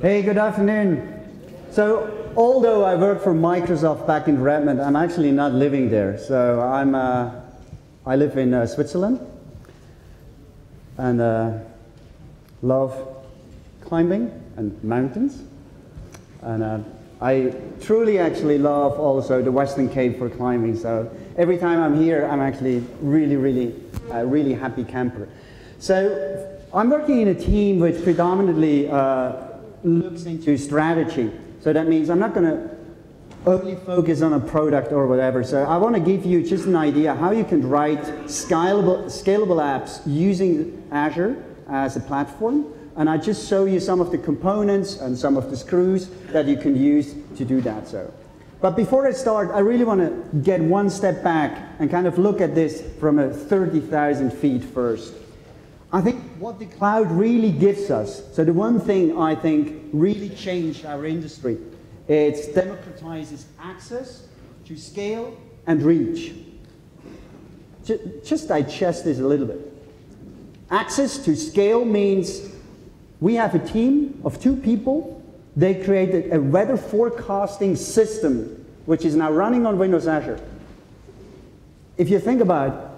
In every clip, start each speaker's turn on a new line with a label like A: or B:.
A: Hey, good afternoon. So, although I work for Microsoft back in Redmond, I'm actually not living there. So, I'm, uh, I live in uh, Switzerland and uh, love climbing and mountains. And uh, I truly actually love also the Western Cape for climbing. So, every time I'm here, I'm actually really, really, uh, really happy camper. So, I'm working in a team which predominantly uh, looks into strategy. So that means I'm not going to only focus on a product or whatever. So I want to give you just an idea how you can write scalable, scalable apps using Azure as a platform. And I just show you some of the components and some of the screws that you can use to do that. So. But before I start, I really want to get one step back and kind of look at this from a 30,000 feet first. I think what the cloud really gives us, so the one thing I think really changed our industry, it democratizes access to scale and reach. Just digest this a little bit. Access to scale means we have a team of two people. They created a weather forecasting system, which is now running on Windows Azure. If you think about it,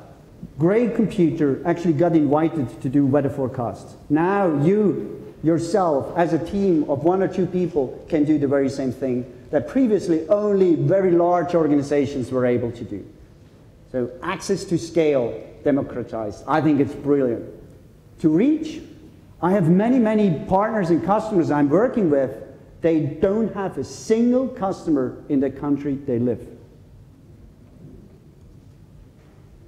A: Cray Computer actually got invited to do weather forecasts. Now you yourself, as a team of one or two people, can do the very same thing that previously only very large organizations were able to do. So access to scale, democratized. I think it's brilliant. To reach, I have many, many partners and customers I'm working with. They don't have a single customer in the country they live.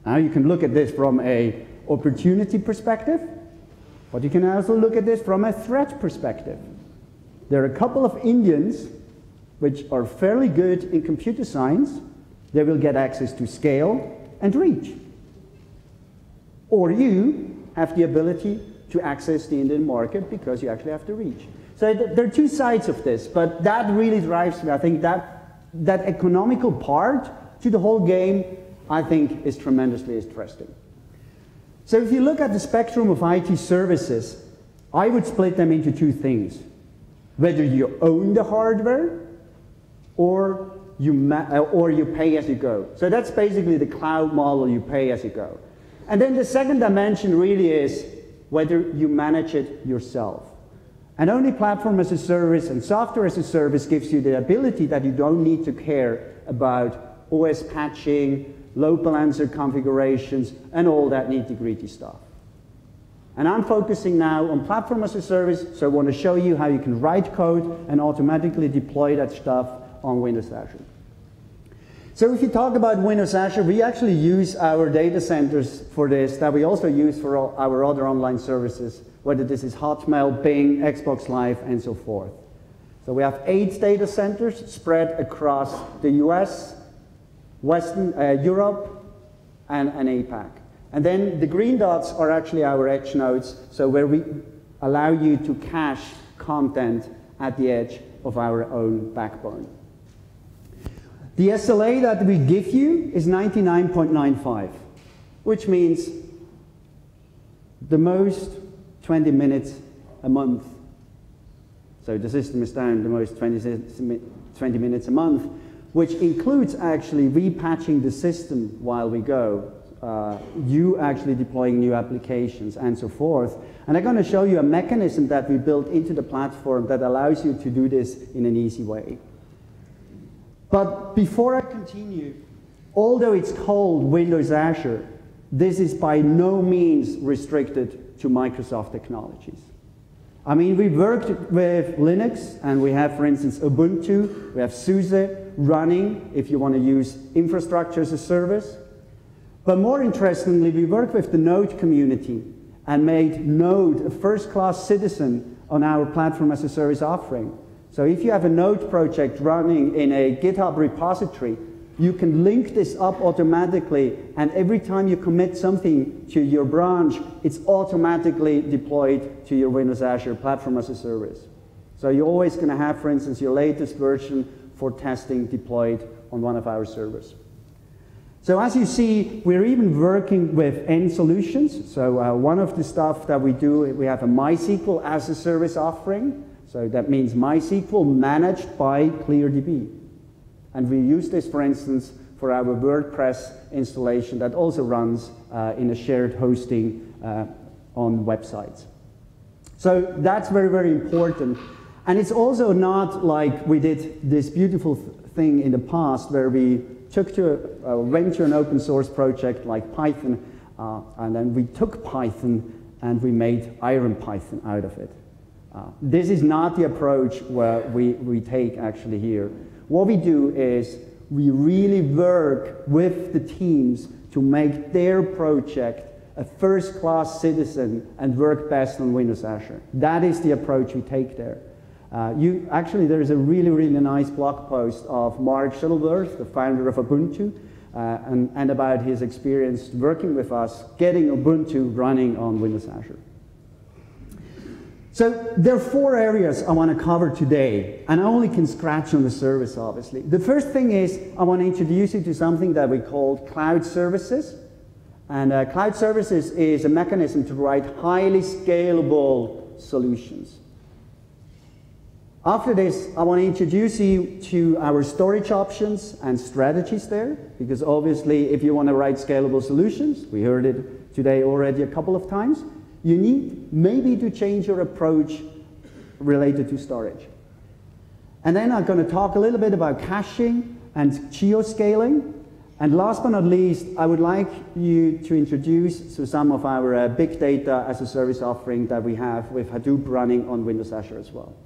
A: Now you can look at this from a opportunity perspective, but you can also look at this from a threat perspective. There are a couple of Indians which are fairly good in computer science. They will get access to scale and reach. Or you have the ability to access the Indian market because you actually have to reach. So there are two sides of this, but that really drives me. I think that, that economical part to the whole game I think is tremendously interesting. So if you look at the spectrum of IT services, I would split them into two things. Whether you own the hardware or you, uh, or you pay as you go. So that's basically the cloud model, you pay as you go. And then the second dimension really is whether you manage it yourself. And only platform as a service and software as a service gives you the ability that you don't need to care about OS patching, load balancer configurations, and all that nitty-gritty stuff. And I'm focusing now on platform as a service, so I want to show you how you can write code and automatically deploy that stuff on Windows Azure. So if you talk about Windows Azure, we actually use our data centers for this that we also use for our other online services, whether this is Hotmail, Bing, Xbox Live, and so forth. So we have eight data centers spread across the US, Western uh, Europe, and, and APAC. And then the green dots are actually our edge nodes, so where we allow you to cache content at the edge of our own backbone. The SLA that we give you is 99.95, which means the most 20 minutes a month. So the system is down the most 20, 20 minutes a month which includes actually repatching the system while we go, uh, you actually deploying new applications and so forth. And I'm going to show you a mechanism that we built into the platform that allows you to do this in an easy way. But before I continue, although it's called Windows Azure, this is by no means restricted to Microsoft technologies. I mean, we worked with Linux, and we have, for instance, Ubuntu, we have SUSE, running if you want to use infrastructure as a service. But more interestingly, we worked with the Node community and made Node a first-class citizen on our platform as a service offering. So if you have a Node project running in a GitHub repository, you can link this up automatically, and every time you commit something to your branch, it's automatically deployed to your Windows Azure platform as a service. So you're always going to have, for instance, your latest version for testing deployed on one of our servers. So as you see, we're even working with end solutions. So uh, one of the stuff that we do, we have a MySQL as a service offering. So that means MySQL managed by ClearDB. And we use this, for instance, for our WordPress installation that also runs uh, in a shared hosting uh, on websites. So that's very, very important. And it's also not like we did this beautiful thing in the past where we took to a, went to an open source project like Python, uh, and then we took Python and we made IronPython out of it. Uh, this is not the approach where we, we take actually here. What we do is we really work with the teams to make their project a first-class citizen and work best on Windows Azure. That is the approach we take there. Uh, you, actually, there is a really, really nice blog post of Mark Shuttleworth, the founder of Ubuntu, uh, and, and about his experience working with us, getting Ubuntu running on Windows Azure. So there are four areas I want to cover today, and I only can scratch on the service, obviously. The first thing is I want to introduce you to something that we call cloud services. And uh, cloud services is a mechanism to write highly scalable solutions. After this, I want to introduce you to our storage options and strategies there, because obviously if you want to write scalable solutions, we heard it today already a couple of times, you need maybe to change your approach related to storage. And then I'm going to talk a little bit about caching and geoscaling, and last but not least, I would like you to introduce to some of our uh, big data as a service offering that we have with Hadoop running on Windows Azure as well.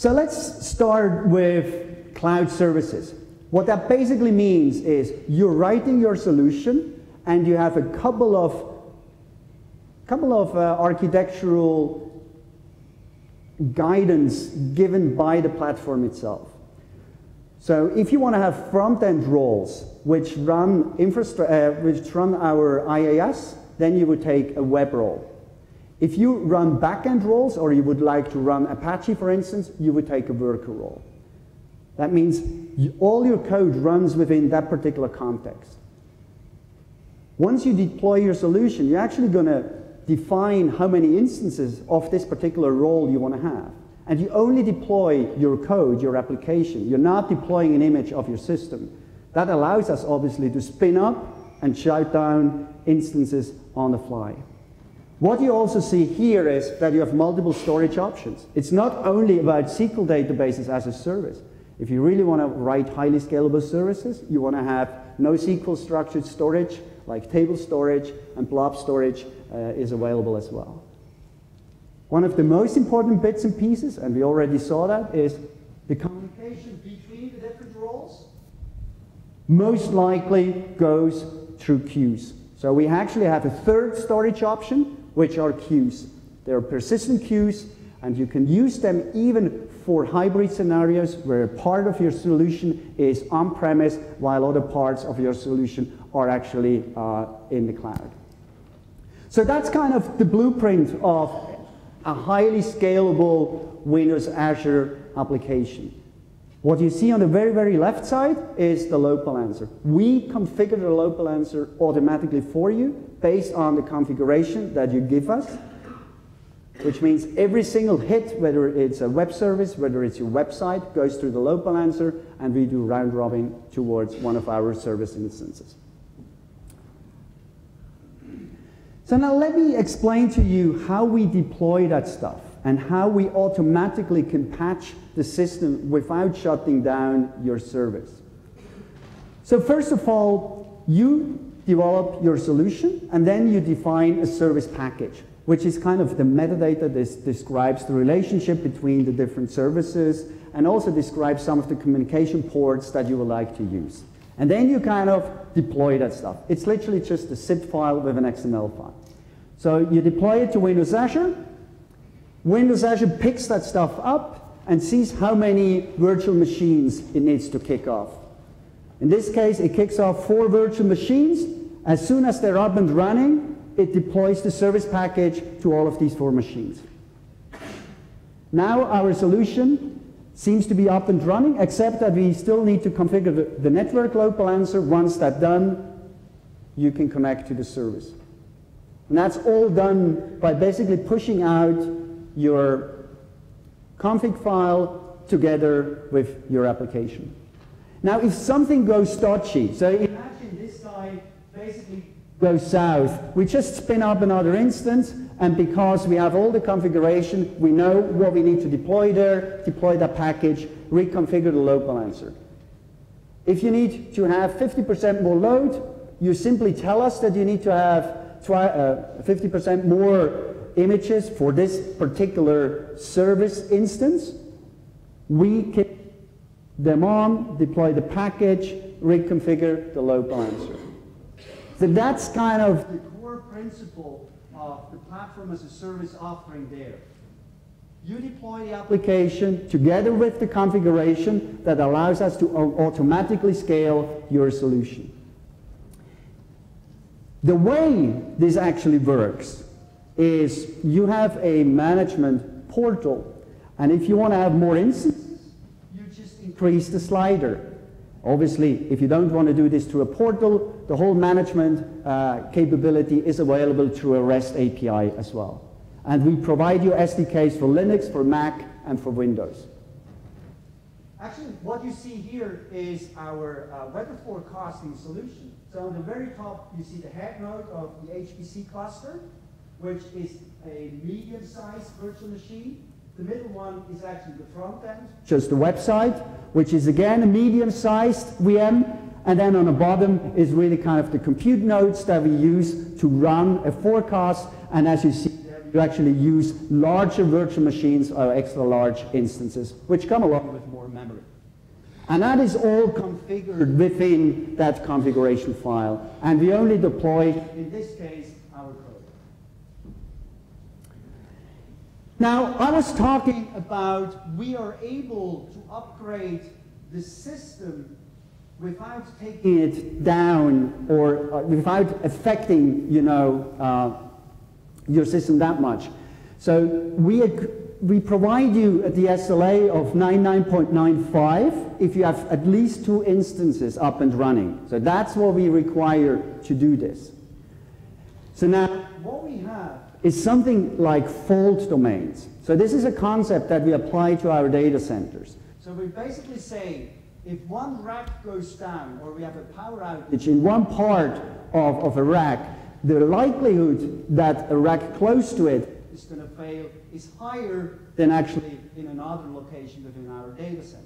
A: So let's start with cloud services. What that basically means is you're writing your solution and you have a couple of couple of uh, architectural guidance given by the platform itself. So if you want to have front-end roles which run, uh, which run our IIS, then you would take a web role. If you run back-end roles, or you would like to run Apache, for instance, you would take a worker role. That means you, all your code runs within that particular context. Once you deploy your solution, you're actually going to define how many instances of this particular role you want to have and you only deploy your code, your application, you're not deploying an image of your system. That allows us obviously to spin up and shut down instances on the fly. What you also see here is that you have multiple storage options. It's not only about SQL databases as a service. If you really want to write highly scalable services, you want to have NoSQL structured storage, like table storage and blob storage uh, is available as well. One of the most important bits and pieces, and we already saw that, is the communication between the different roles most likely goes through queues. So we actually have a third storage option, which are queues. They're persistent queues, and you can use them even for hybrid scenarios where part of your solution is on-premise while other parts of your solution are actually uh, in the cloud. So that's kind of the blueprint of a highly scalable Windows Azure application. What you see on the very, very left side is the load balancer. We configure the load balancer automatically for you based on the configuration that you give us, which means every single hit, whether it's a web service, whether it's your website, goes through the load balancer, and we do round robin towards one of our service instances. So now let me explain to you how we deploy that stuff and how we automatically can patch the system without shutting down your service. So first of all, you develop your solution and then you define a service package, which is kind of the metadata that describes the relationship between the different services and also describes some of the communication ports that you would like to use. And then you kind of deploy that stuff. It's literally just a zip file with an XML file. So you deploy it to Windows Azure. Windows Azure picks that stuff up and sees how many virtual machines it needs to kick off. In this case, it kicks off four virtual machines. As soon as they're up and running, it deploys the service package to all of these four machines. Now our solution seems to be up and running, except that we still need to configure the, network load balancer. Once that's done, you can connect to the service. And that's all done by basically pushing out your config file together with your application. Now, if something goes dodgy, so basically goes south, we just spin up another instance, and because we have all the configuration, we know what we need to deploy there, deploy that package, reconfigure the load balancer. If you need to have 50% more load, you simply tell us that you need to have 50% uh, more images for this particular service instance. We can them on, deploy the package, reconfigure the load balancer. So that's kind of the core principle of the platform as a service offering there. You deploy the application together with the configuration that allows us to automatically scale your solution. The way this actually works is you have a management portal, and if you want to have more instances, you just increase the slider. Obviously, if you don't want to do this through a portal, the whole management uh, capability is available through a REST API as well. And we provide you SDKs for Linux, for Mac, and for Windows. Actually, what you see here is our uh, weather forecasting solution. So on the very top, you see the head node of the HPC cluster, which is a medium-sized virtual machine. The middle one is actually the front end, just the website, which is again a medium-sized VM. And then on the bottom is really kind of the compute nodes that we use to run a forecast. And as you see, you actually use larger virtual machines or extra large instances, which come along with more memory. And that is all configured within that configuration file. And we only deploy, in this case, our code. Now, I was talking about we are able to upgrade the system without taking it down or uh, without affecting, you know, uh, your system that much. So we we provide you at the SLA of 99.95 if you have at least two instances up and running. So that's what we require to do this. So now, what we have is something like fault domains. So this is a concept that we apply to our data centers. So we basically say, if one rack goes down or we have a power outage in one part of, of a rack, the likelihood that a rack close to it is going to fail is higher than actually in another location within our data center.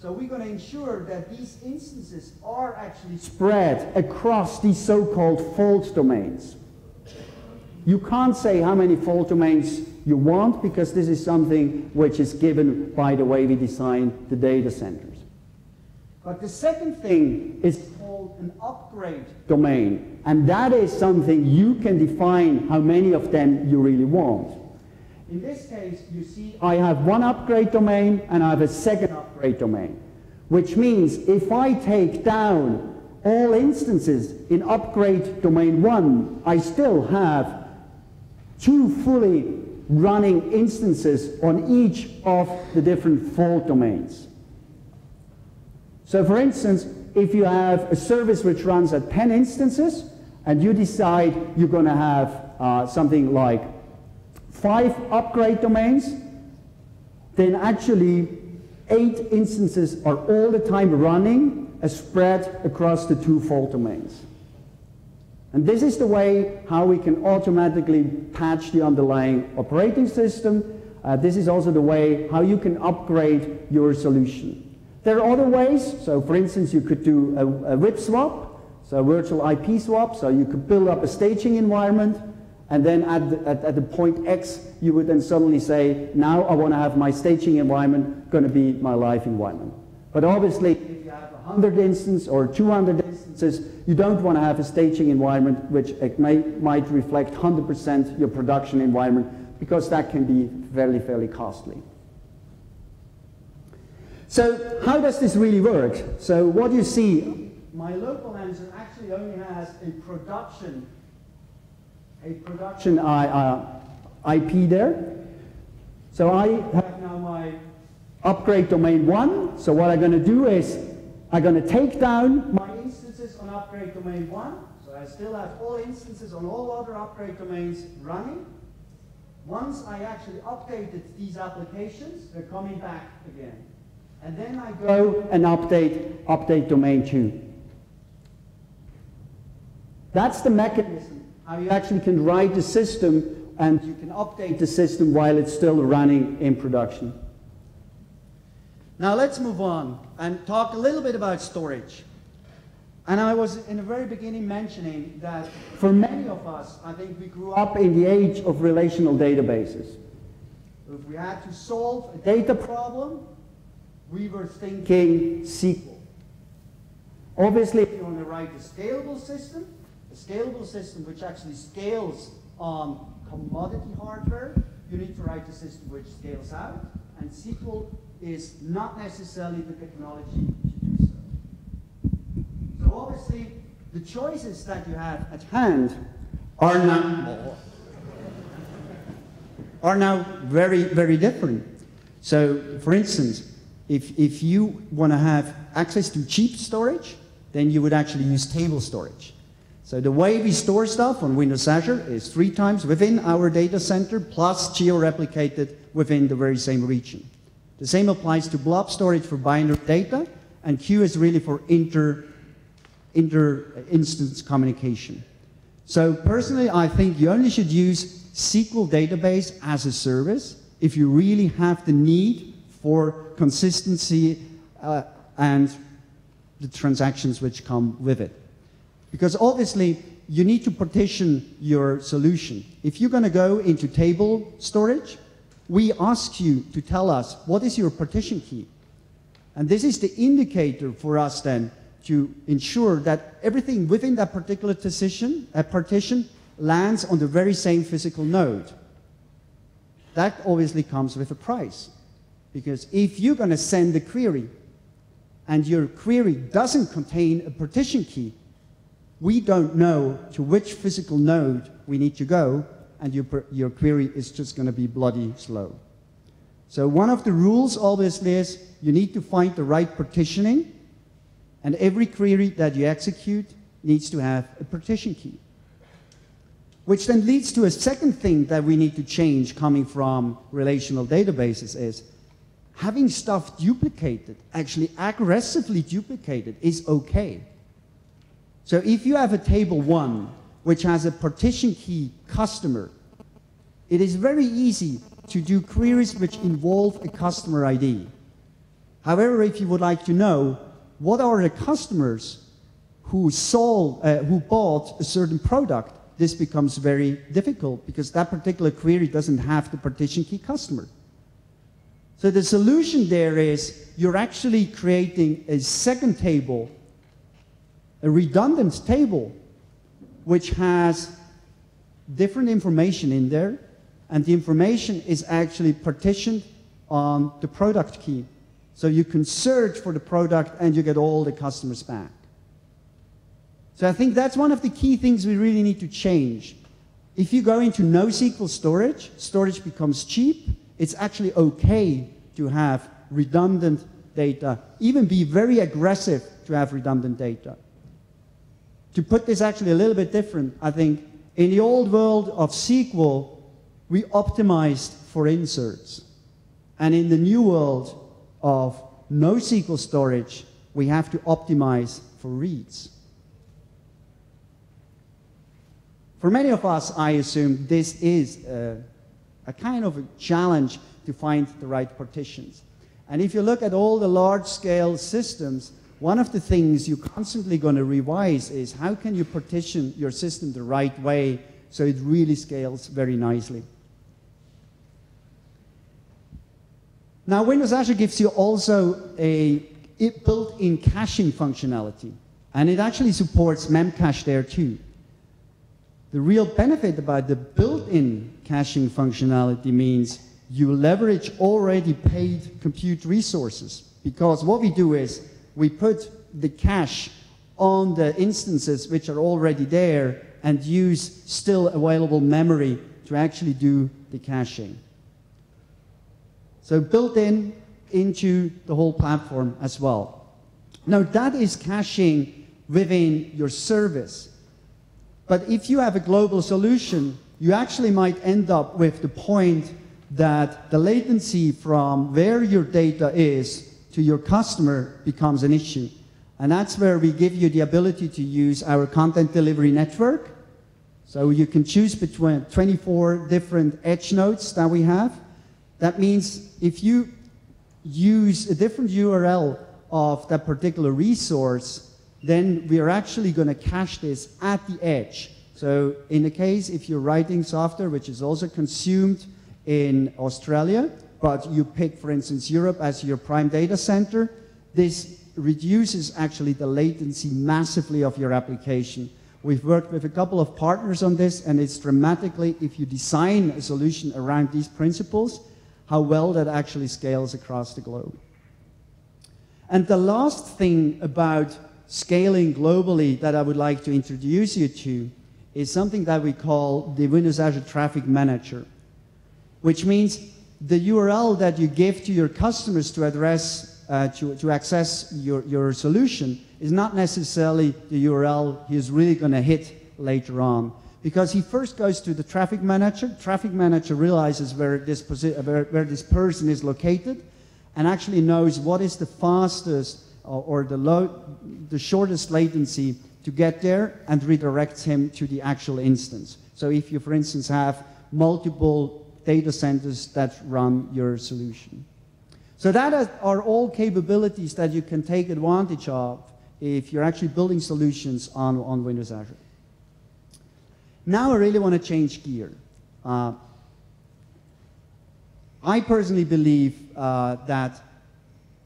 A: So we're going to ensure that these instances are actually spread across these so-called fault domains. You can't say how many fault domains you want because this is something which is given by the way we design the data centers. But the second thing is called an upgrade domain. And that is something you can define how many of them you really want. In this case, you see I have one upgrade domain and I have a second upgrade domain, which means if I take down all instances in upgrade domain 1, I still have two fully running instances on each of the different fault domains. So for instance, if you have a service which runs at 10 instances, and you decide you're going to have uh, something like five upgrade domains, then actually eight instances are all the time running as spread across the two fault domains. And this is the way how we can automatically patch the underlying operating system. Uh, this is also the way how you can upgrade your solution. There are other ways. So for instance, you could do a, a VIP swap, so a virtual IP swap. So you could build up a staging environment. And then at the, at, at the point X, you would then suddenly say, now I want to have my staging environment going to be my live environment. But obviously, if you have 100 instances or 200 instances, you don't want to have a staging environment which eh, may, might reflect 100% your production environment because that can be fairly, fairly costly. So how does this really work? So what do you see, my local balancer actually only has a production, a production I, uh, IP there. So I have now my upgrade domain one. So what I'm going to do is I'm going to take down my instances on upgrade domain one. So I still have all instances on all other upgrade domains running. once I actually updated these applications, they're coming back again. And then I go and update, update domain 2. That's the mechanism, how you actually can write the system and you can update the system while it's still running in production. Now let's move on and talk a little bit about storage. And I was in the very beginning mentioning that for many of us, I think we grew up in the age of relational databases. If we had to solve a data problem, we were thinking SQL. Obviously, if you want to write a scalable system, a scalable system which actually scales on commodity hardware, you need to write a system which scales out, and SQL is not necessarily the technology to do so. So obviously, the choices that you have at hand are now, are now very, very different. So, for instance, if, if you want to have access to cheap storage, then you would actually use table storage. So the way we store stuff on Windows Azure is three times within our data center plus geo-replicated within the very same region. The same applies to blob storage for binary data, and Queue is really for inter, inter-instance uh, communication. So personally, I think you only should use SQL database as a service if you really have the need for consistency uh, and the transactions which come with it. Because obviously, you need to partition your solution. If you're going to go into table storage, we ask you to tell us what is your partition key. And this is the indicator for us then to ensure that everything within that particular decision, a partition lands on the very same physical node. That obviously comes with a price. Because if you're going to send a query and your query doesn't contain a partition key, we don't know to which physical node we need to go, and your, your query is just going to be bloody slow. So one of the rules obviously is you need to find the right partitioning, and every query that you execute needs to have a partition key. Which then leads to a second thing that we need to change coming from relational databases is having stuff duplicated, actually aggressively duplicated, is okay. So if you have a table one, which has a partition key customer, it is very easy to do queries which involve a customer ID. However, if you would like to know what are the customers who sold, uh, who bought a certain product, this becomes very difficult because that particular query doesn't have the partition key customer. So the solution there is you're actually creating a second table a redundant table which has different information in there, and the information is actually partitioned on the product key. So you can search for the product and you get all the customers back. So I think that's one of the key things we really need to change. If you go into NoSQL storage, storage becomes cheap. It's actually okay to have redundant data, even be very aggressive to have redundant data to put this actually a little bit different, I think in the old world of SQL, we optimized for inserts. And in the new world of NoSQL storage, we have to optimize for reads. For many of us, I assume this is a, a kind of a challenge to find the right partitions. And if you look at all the large-scale systems, one of the things you're constantly going to revise is how can you partition your system the right way so it really scales very nicely. Now, Windows Azure gives you also a built-in caching functionality, and it actually supports Memcache there too. The real benefit about the built-in caching functionality means you leverage already paid compute resources, because what we do is we put the cache on the instances which are already there and use still available memory to actually do the caching. So built in into the whole platform as well. Now that is caching within your service. But if you have a global solution, you actually might end up with the point that the latency from where your data is to your customer becomes an issue. And that's where we give you the ability to use our content delivery network. So you can choose between 24 different edge nodes that we have. That means if you use a different URL of that particular resource, then we are actually going to cache this at the edge. So in the case, if you're writing software which is also consumed in Australia, but you pick, for instance, Europe as your prime data center, this reduces actually the latency massively of your application. We've worked with a couple of partners on this, and it's dramatically, if you design a solution around these principles, how well that actually scales across the globe. And the last thing about scaling globally that I would like to introduce you to is something that we call the Windows Azure Traffic Manager, which means the URL that you give to your customers to address, uh, to, to access your, your solution is not necessarily the URL he's really going to hit later on. Because he first goes to the traffic manager. Traffic manager realizes where this, where, where this person is located and actually knows what is the fastest or, or the, low, the shortest latency to get there and redirects him to the actual instance. So if you, for instance, have multiple data centers that run your solution. So that are all capabilities that you can take advantage of if you're actually building solutions on, on Windows Azure. Now I really want to change gear. Uh, I personally believe uh, that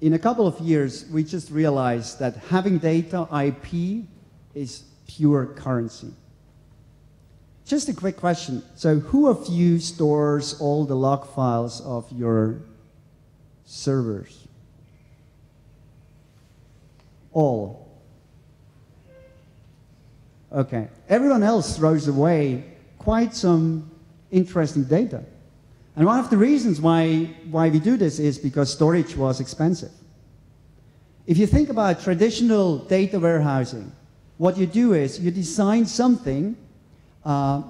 A: in a couple of years, we just realized that having data IP is pure currency. Just a quick question. So who of you stores all the log files of your servers? All. Okay. Everyone else throws away quite some interesting data. And one of the reasons why, why we do this is because storage was expensive. If you think about traditional data warehousing, what you do is you design something uh,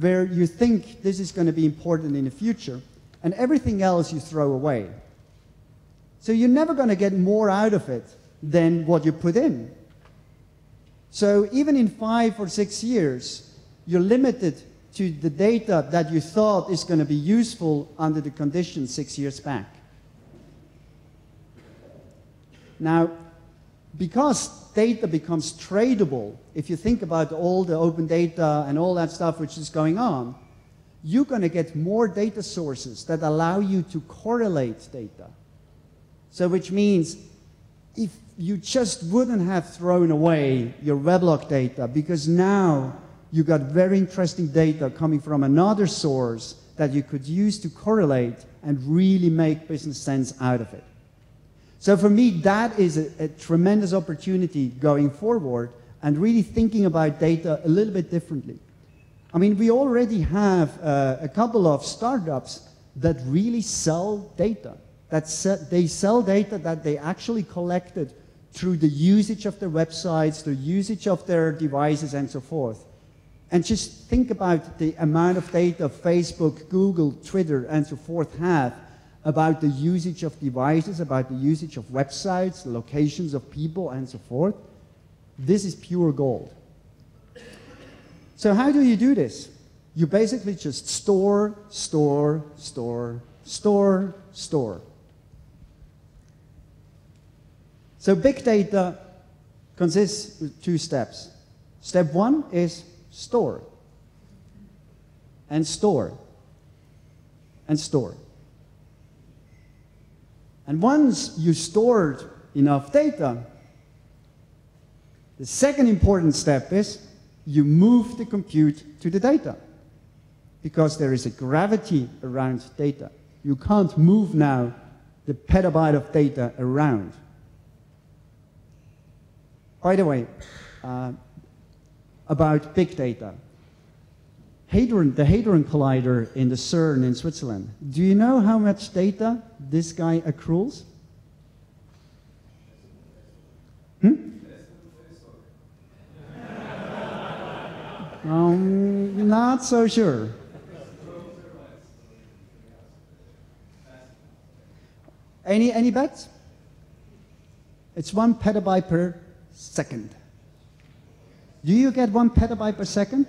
A: where you think this is going to be important in the future, and everything else you throw away. So you're never going to get more out of it than what you put in. So even in five or six years, you're limited to the data that you thought is going to be useful under the conditions six years back. Now, because data becomes tradable, if you think about all the open data and all that stuff which is going on, you're going to get more data sources that allow you to correlate data. So which means if you just wouldn't have thrown away your weblog data because now you got very interesting data coming from another source that you could use to correlate and really make business sense out of it. So for me, that is a, a tremendous opportunity going forward and really thinking about data a little bit differently. I mean, we already have uh, a couple of startups that really sell data. That se they sell data that they actually collected through the usage of their websites, the usage of their devices, and so forth. And just think about the amount of data Facebook, Google, Twitter, and so forth have about the usage of devices, about the usage of websites, locations of people, and so forth. This is pure gold. So how do you do this? You basically just store, store, store, store, store. So big data consists of two steps. Step one is store. And store. And store. And once you stored enough data, the second important step is you move the compute to the data. Because there is a gravity around data. You can't move now the petabyte of data around. By the way, uh, about big data. Hadron, the Hadron Collider in the CERN in Switzerland. Do you know how much data this guy accrues? Hmm? Um, not so sure. Any, any bets? It's one petabyte per second. Do you get one petabyte per second?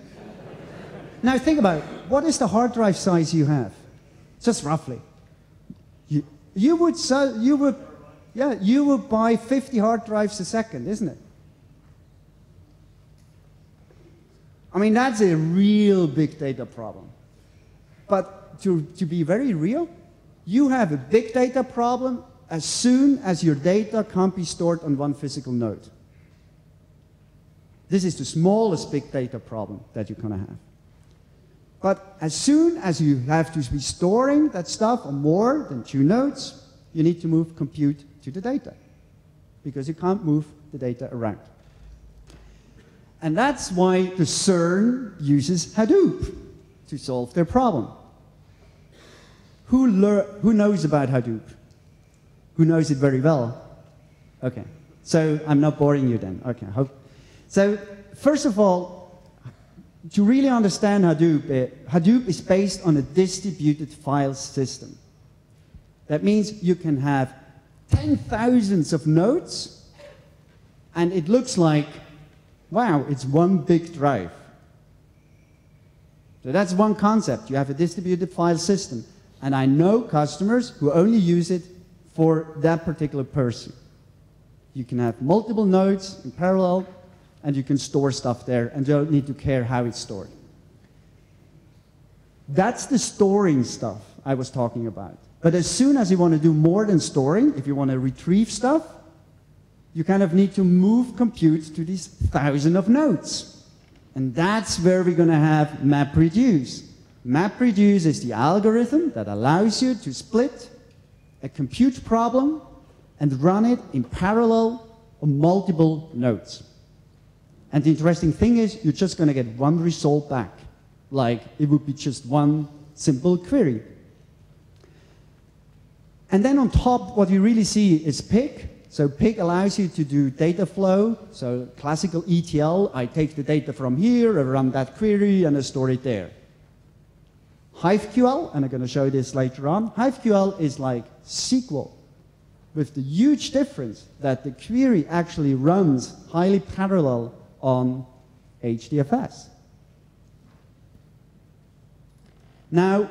A: now think about it. What is the hard drive size you have? Just roughly. You, would sell, you would, yeah, you would buy 50 hard drives a second, isn't it? I mean, that's a real big data problem. But to, to be very real, you have a big data problem as soon as your data can't be stored on one physical node. This is the smallest big data problem that you're going to have. But as soon as you have to be storing that stuff on more than two nodes, you need to move compute to the data because you can't move the data around. And that's why the CERN uses Hadoop to solve their problem. Who, who knows about Hadoop? Who knows it very well? Okay. So I'm not boring you then. Okay. So first of all, to really understand Hadoop, uh, Hadoop is based on a distributed file system. That means you can have ten thousands of nodes, and it looks like Wow, it's one big drive. So that's one concept. You have a distributed file system. And I know customers who only use it for that particular person. You can have multiple nodes in parallel, and you can store stuff there, and you don't need to care how it's stored. That's the storing stuff I was talking about. But as soon as you want to do more than storing, if you want to retrieve stuff, you kind of need to move compute to these thousand of nodes. And that's where we're going to have MapReduce. MapReduce is the algorithm that allows you to split a compute problem and run it in parallel on multiple nodes. And the interesting thing is, you're just going to get one result back. Like, it would be just one simple query. And then on top, what you really see is Pig, so Pig allows you to do data flow. So classical ETL, I take the data from here, I run that query, and I store it there. HiveQL, and I'm going to show this later on, HiveQL is like SQL with the huge difference that the query actually runs highly parallel on HDFS. Now,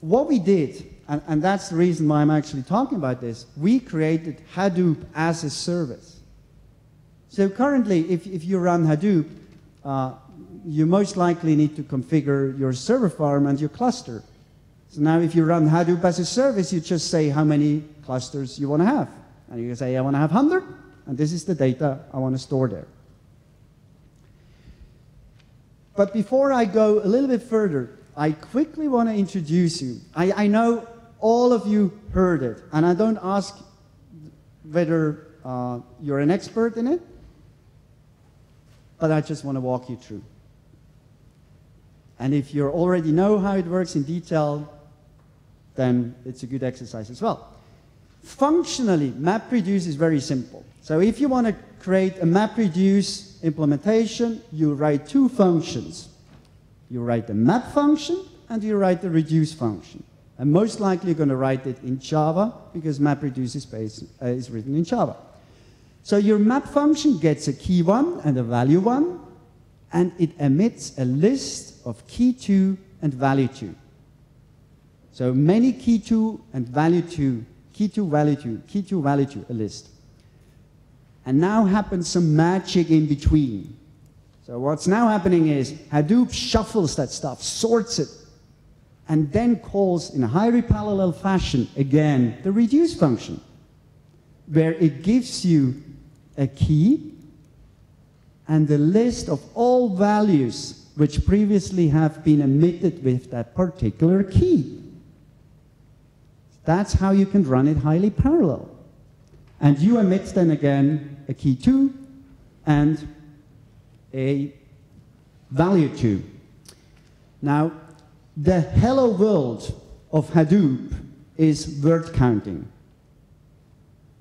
A: what we did and, and that's the reason why I'm actually talking about this, we created Hadoop as a service. So currently, if, if you run Hadoop, uh, you most likely need to configure your server farm and your cluster. So now if you run Hadoop as a service, you just say how many clusters you want to have. And you say, I want to have 100, and this is the data I want to store there. But before I go a little bit further, I quickly want to introduce you. I, I know all of you heard it. And I don't ask whether uh, you're an expert in it, but I just want to walk you through. And if you already know how it works in detail, then it's a good exercise as well. Functionally, MapReduce is very simple. So if you want to create a MapReduce implementation, you write two functions. You write the map function and you write the reduce function. I'm most likely going to write it in Java because MapReduce is, based, uh, is written in Java. So your map function gets a key one and a value one, and it emits a list of key two and value two. So many key two and value two, key two, value two, key two, value two, a list. And now happens some magic in between. So what's now happening is Hadoop shuffles that stuff, sorts it, and then calls in a highly parallel fashion again the reduce function, where it gives you a key and the list of all values which previously have been emitted with that particular key. That's how you can run it highly parallel. And you emit then again a key 2 and a value 2. Now, the hello world of Hadoop is word counting.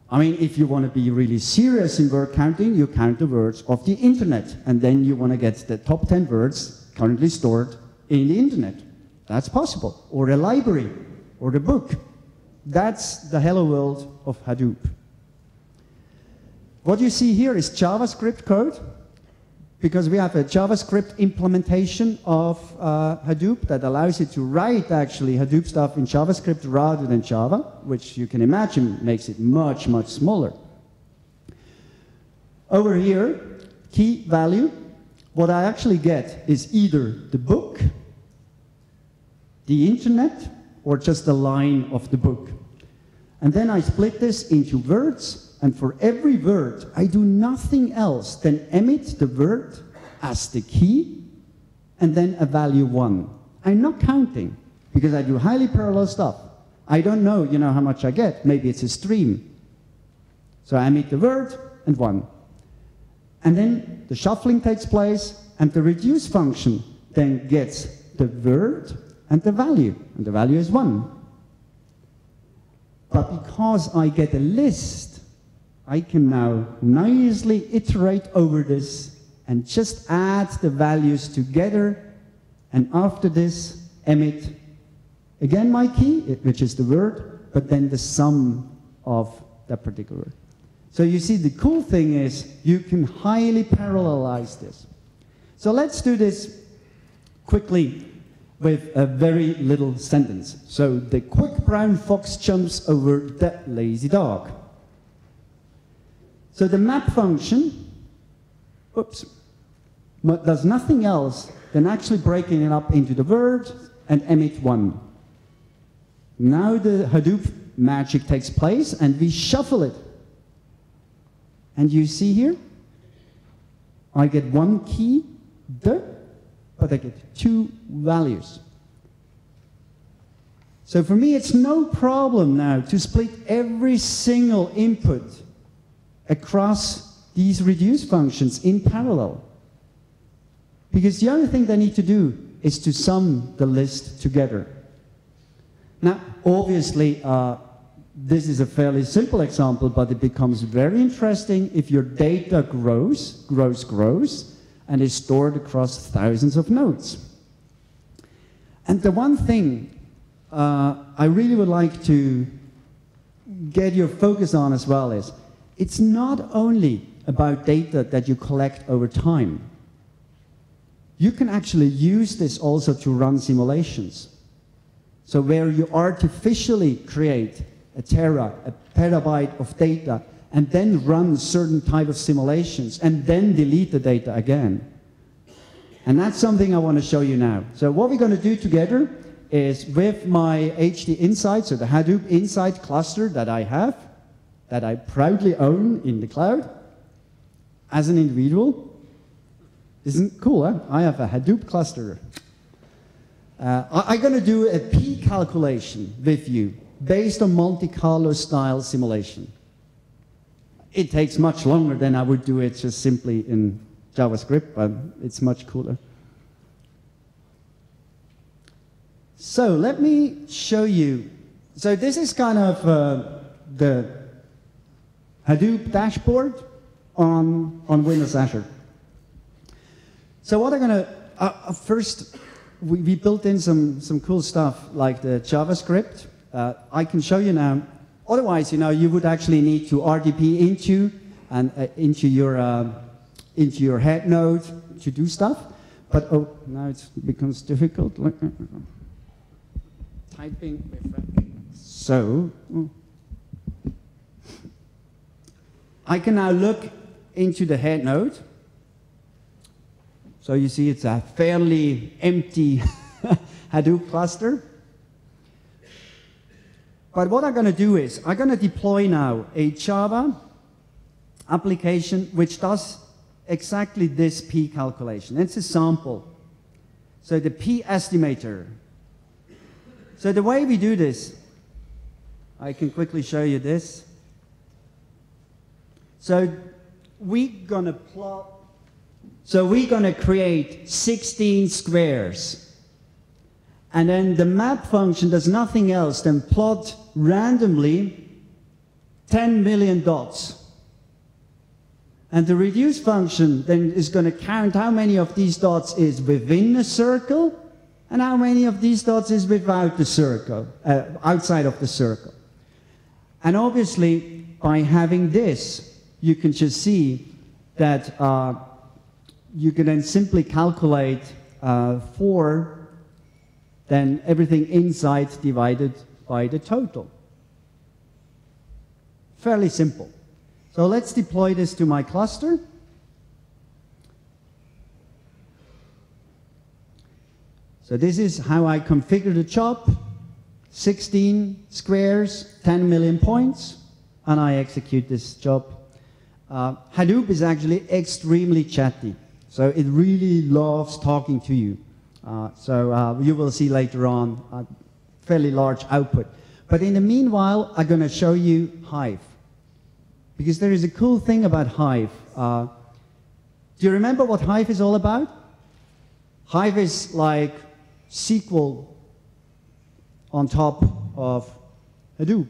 A: I mean, if you want to be really serious in word counting, you count the words of the internet, and then you want to get the top 10 words currently stored in the internet. That's possible. Or a library, or a book. That's the hello world of Hadoop. What you see here is JavaScript code, because we have a JavaScript implementation of uh, Hadoop that allows you to write actually Hadoop stuff in JavaScript rather than Java, which you can imagine makes it much, much smaller. Over here, key value, what I actually get is either the book, the internet, or just a line of the book. And then I split this into words, and for every word, I do nothing else than emit the word as the key, and then a value one. I'm not counting, because I do highly parallel stuff. I don't know, you know, how much I get. Maybe it's a stream. So I emit the word and one. And then the shuffling takes place, and the reduce function then gets the word and the value, and the value is 1. But because I get a list, I can now nicely iterate over this and just add the values together, and after this, emit again my key, which is the word, but then the sum of that particular word. So you see, the cool thing is you can highly parallelize this. So let's do this quickly with a very little sentence. So the quick brown fox jumps over the lazy dog. So the map function, oops, does nothing else than actually breaking it up into the word and emit one. Now the Hadoop magic takes place and we shuffle it. And you see here, I get one key, the but I get two values. So for me, it's no problem now to split every single input across these reduce functions in parallel. Because the only thing they need to do is to sum the list together. Now, obviously, uh, this is a fairly simple example, but it becomes very interesting if your data grows, grows, grows, and is stored across thousands of nodes. And the one thing uh, I really would like to get your focus on as well is it's not only about data that you collect over time. You can actually use this also to run simulations. So where you artificially create a tera, a petabyte of data and then run certain type of simulations and then delete the data again. And that's something I want to show you now. So what we're going to do together is with my HDInsight, so the Hadoop Insight cluster that I have, that I proudly own in the cloud, as an individual. Isn't cool, huh? I have a Hadoop cluster. Uh, I'm going to do a P calculation with you based on Monte Carlo style simulation. It takes much longer than I would do it just simply in JavaScript, but it's much cooler. So let me show you. So this is kind of uh, the Hadoop dashboard on, on Windows Azure. So what I'm going to, uh, uh, first, we, we, built in some, some cool stuff like the JavaScript. Uh, I can show you now Otherwise, you know, you would actually need to RDP into and uh, into your uh, into your head node to do stuff. But oh, now it becomes difficult. Uh, typing. So oh. I can now look into the head node. So you see, it's a fairly empty Hadoop cluster. But what I'm going to do is, I'm going to deploy now a Java application which does exactly this P calculation. It's a sample. So the P estimator. So the way we do this, I can quickly show you this. So we're going to plot, so we're going to create 16 squares. And then the map function does nothing else than plot randomly 10 million dots. And the reduce function then is going to count how many of these dots is within the circle and how many of these dots is without the circle, uh, outside of the circle. And obviously, by having this, you can just see that uh, you can then simply calculate uh, 4, then everything inside divided by the total. Fairly simple. So let's deploy this to my cluster. So this is how I configure the job. 16 squares, 10 million points, and I execute this job. Uh, Hadoop is actually extremely chatty. So it really loves talking to you. Uh, so uh, you will see later on a fairly large output. But in the meanwhile, I'm going to show you Hive. Because there is a cool thing about Hive. Uh, do you remember what Hive is all about? Hive is like SQL on top of Hadoop.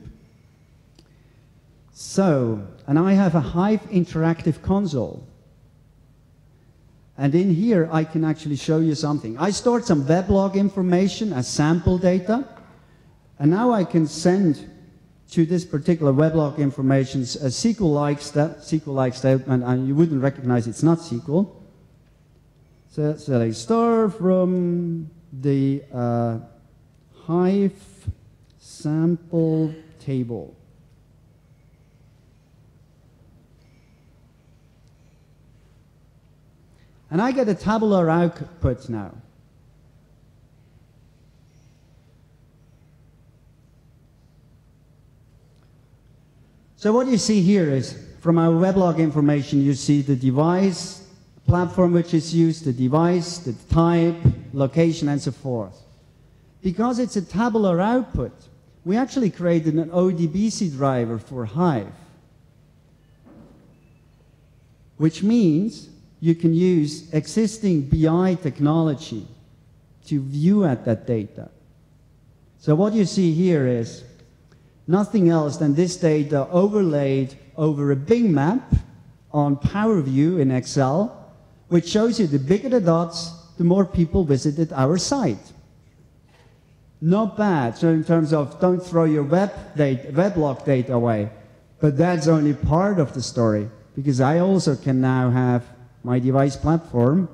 A: So, and I have a Hive interactive console. And in here, I can actually show you something. I stored some weblog information as sample data. And now I can send to this particular weblog information a SQL-like SQL-like statement, and you wouldn't recognize it's not SQL. So select star from the uh, Hive sample table. And I get a tabular output now. So what you see here is, from our weblog information, you see the device, platform which is used, the device, the type, location, and so forth. Because it's a tabular output, we actually created an ODBC driver for Hive, which means you can use existing BI technology to view at that data. So what you see here is nothing else than this data overlaid over a Bing map on Power View in Excel, which shows you the bigger the dots, the more people visited our site. Not bad. So in terms of don't throw your web data, weblog data away. But that's only part of the story because I also can now have my device platform.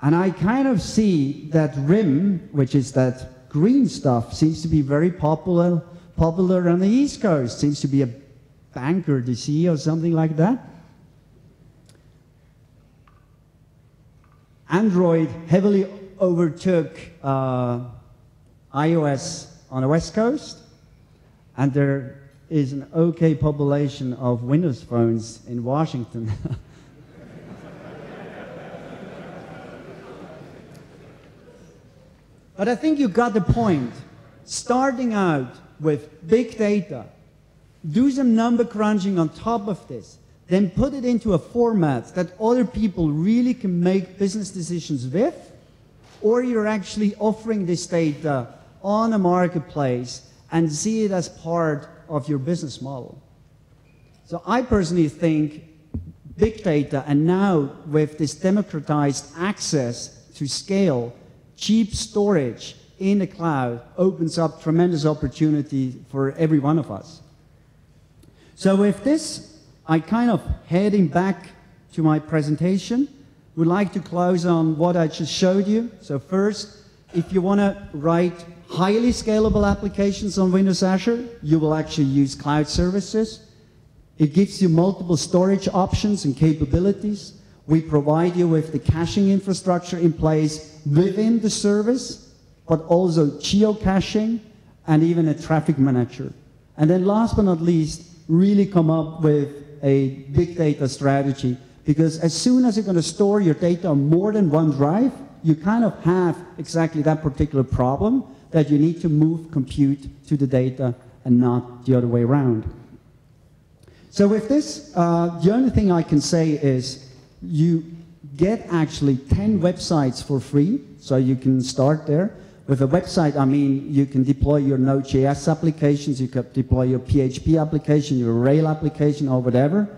A: And I kind of see that RIM, which is that green stuff, seems to be very popular, popular on the East Coast. Seems to be a banker DC or something like that. Android heavily overtook uh, iOS on the West Coast, and there is an okay population of Windows phones in Washington. But I think you got the point. Starting out with big data, do some number crunching on top of this, then put it into a format that other people really can make business decisions with, or you're actually offering this data on a marketplace and see it as part of your business model. So I personally think big data and now with this democratized access to scale cheap storage in the cloud opens up tremendous opportunity for every one of us. So with this, I kind of heading back to my presentation, would like to close on what I just showed you. So first, if you want to write highly scalable applications on Windows Azure, you will actually use cloud services. It gives you multiple storage options and capabilities. We provide you with the caching infrastructure in place within the service, but also geocaching and even a traffic manager. And then last but not least, really come up with a big data strategy because as soon as you're going to store your data on more than one drive, you kind of have exactly that particular problem that you need to move compute to the data and not the other way around. So with this, uh, the only thing I can say is you get actually 10 websites for free, so you can start there. With a website, I mean, you can deploy your Node.js applications, you can deploy your PHP application, your Rail application, or whatever.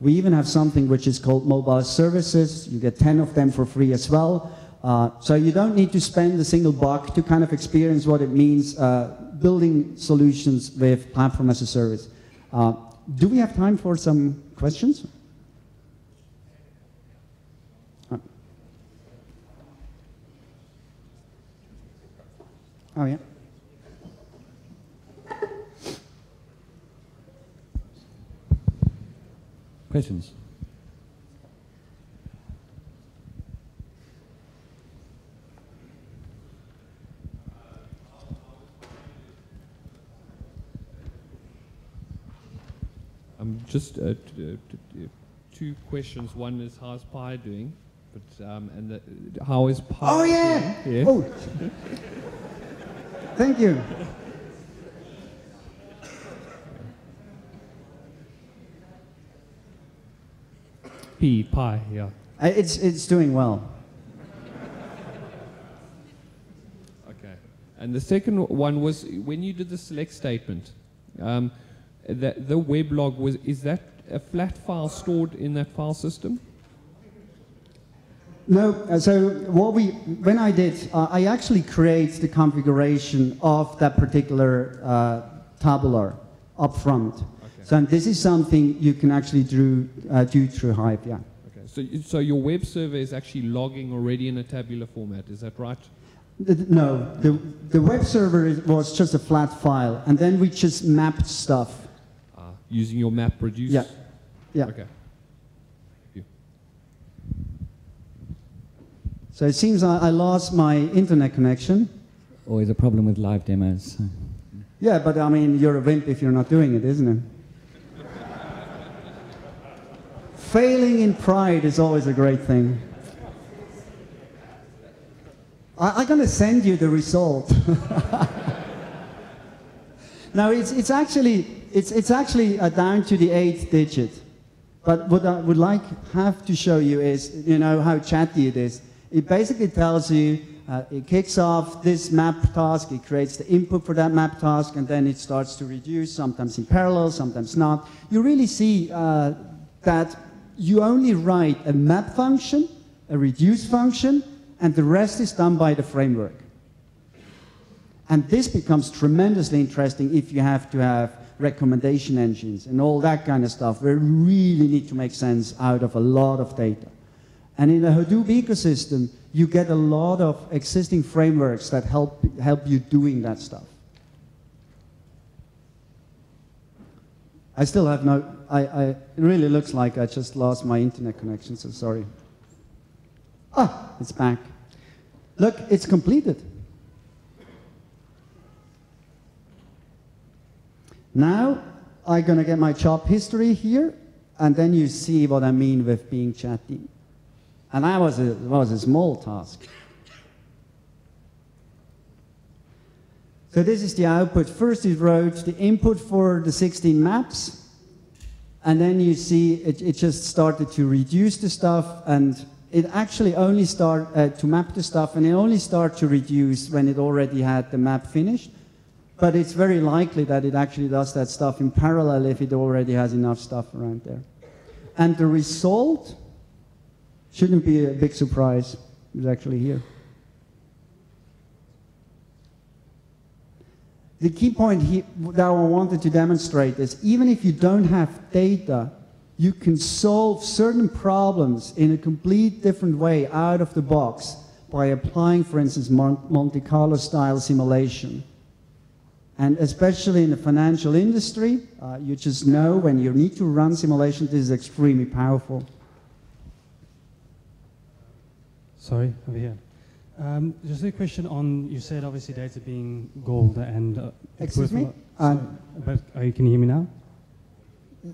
A: We even have something which is called mobile services. You get 10 of them for free as well. Uh, so you don't need to spend a single buck to kind of experience what it means uh, building solutions with platform as a service. Uh, do we have time for some questions? Oh, yeah.
B: Questions?
C: Um, just uh, t- uh, t- uh, two questions. One is how's Pi doing? But um, and the, how is Pi?
A: Oh, yeah.
C: doing? Yeah.
A: Oh. Thank you.
C: P Pi. Yeah.
A: It's, it's doing well.
C: Okay. And the second one was when you did the select statement. Um, the, the weblog was is that a flat file stored in that file system?
A: No, uh, so what we, when I did, uh, I actually create the configuration of that particular uh, tabular up front. So this is something you can actually do, uh, do through Hive, yeah.
C: Okay. So so your web server is actually logging already in a tabular format. Is that right?
A: The- No, the, the web server is, was just a flat file, and then we just mapped stuff.
C: Uh, using your map reduce.
A: Yeah. Yeah.
C: Okay.
A: So it seems I, I lost my internet connection.
B: Always a problem with live demos.
A: Yeah, but I mean, you're a wimp if you're not doing it, isn't it? Failing in pride is always a great thing. I, I'm going to send you the result. now, it's, it's actually, it's, it's actually uh, down to the eighth digit. But what I would like have to show you is, you know, how chatty it is. It basically tells you, uh, it kicks off this map task, it creates the input for that map task, and then it starts to reduce, sometimes in parallel, sometimes not. You really see uh, that you only write a map function, a reduce function, and the rest is done by the framework. And this becomes tremendously interesting if you have to have recommendation engines and all that kind of stuff, where you really need to make sense out of a lot of data. And in the Hadoop ecosystem, you get a lot of existing frameworks that help, help you doing that stuff. I still have no, I, I, it really looks like I just lost my internet connection, so sorry. Ah, it's back. Look, it's completed. Now, I'm going to get my job history here, and then you see what I mean with being chatty. And that was a, was a small task. So this is the output. First it wrote the input for the 16 maps, and then you see it, it just started to reduce the stuff, and it actually only start uh, to map the stuff, and it only start to reduce when it already had the map finished. But it's very likely that it actually does that stuff in parallel if it already has enough stuff around there. And the result shouldn't be a big surprise. It's actually here. The key point here that I wanted to demonstrate is even if you don't have data, you can solve certain problems in a complete different way out of the box by applying, for instance, Monte Carlo style simulation. And especially in the financial industry, uh, you just know when you need to run simulation, this is extremely powerful.
D: Sorry, over here. Um, just a question on, you said obviously data being gold and... Uh,
A: Excuse me?
D: lot-
A: Uh,
D: but, oh, you can you hear me now?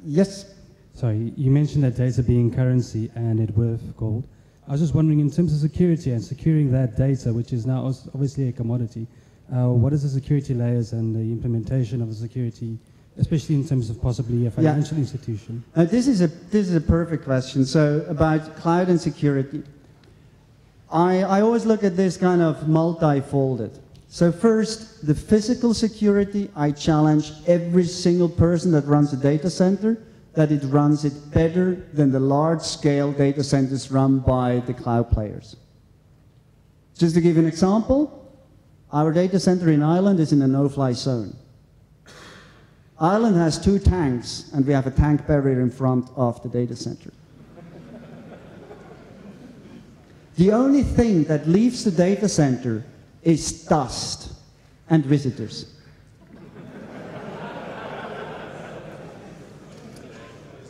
A: Yes,
D: Sorry, you mentioned that data being currency and it worth gold. I was just wondering, in terms of security and securing that data, which is now obviously a commodity, uh, what is the security layers and the implementation of the security, especially in terms of possibly a financial institution?
A: Uh, this, is a, this is a perfect question. So, about cloud and security. I, I always look at this kind of multi folded. So first, the physical security, I challenge every single person that runs a data center that it runs it better than the large-scale data centers run by the cloud players. Just to give you an example, our data center in Ireland is in a no-fly zone. Ireland has two tanks, and we have a tank barrier in front of the data center. The only thing that leaves the data center is dust and visitors.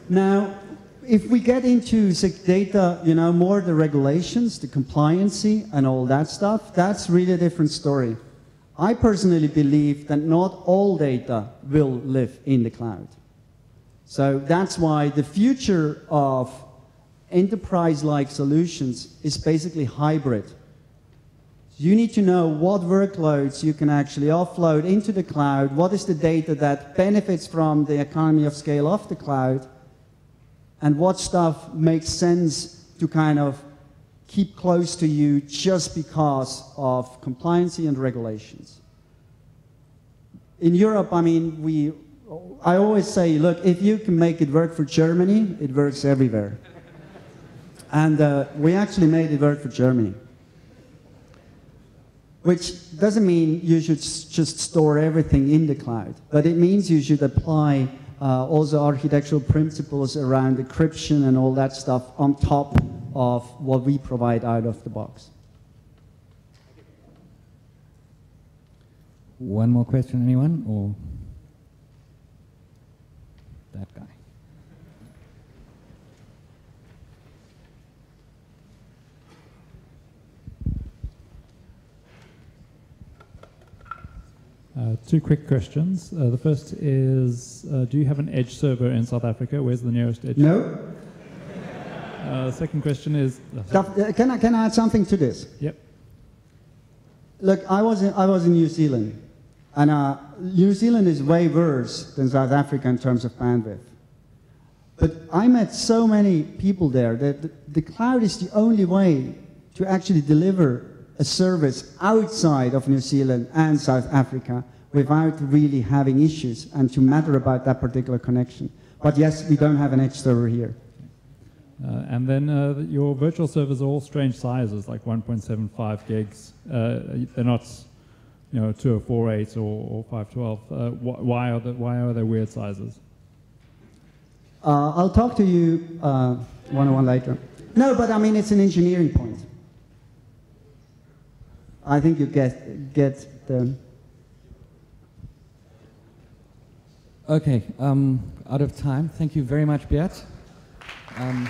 A: now, if we get into data, you know, more the regulations, the compliancy, and all that stuff, that's really a different story. I personally believe that not all data will live in the cloud. So that's why the future of enterprise-like solutions is basically hybrid. You need to know what workloads you can actually offload into the cloud, what is the data that benefits from the economy of scale of the cloud, and what stuff makes sense to kind of keep close to you just because of compliancy and regulations. In Europe, I mean, we, I always say, look, if you can make it work for Germany, it works everywhere. And uh, we actually made it work for Germany. Which doesn't mean you should just store everything in the cloud, but it means you should apply uh, also architectural principles around encryption and all that stuff on top of what we provide out of the box.
B: One more question, anyone? Or that guy?
E: Uh, two quick questions. Uh, the first is, uh, do you have an edge server in South Africa? Where's the nearest edge?
A: No?
E: Uh, second question is,
A: uh, Can I, can I add something to this?
E: yep.
A: Look, I was in, I was in New Zealand, and uh, New Zealand is way worse than South Africa in terms of bandwidth. But I met so many people there that the, the cloud is the only way to actually deliver a service outside of New Zealand and South Africa without really having issues and to matter about that particular connection. But yes, we don't have an edge server here.
E: Uh, and then uh, your virtual servers are all strange sizes, like 1.75 gigs. Uh, they're not, you know, 2048 or, or 512. Uh, wh- why are the, why are they weird sizes?
A: Uh, I'll talk to you uh, one-on-one later. No, but I mean, it's an engineering point. I think you get, get the...
B: Okay, um, out of time. Thank you very much, Beat. Um,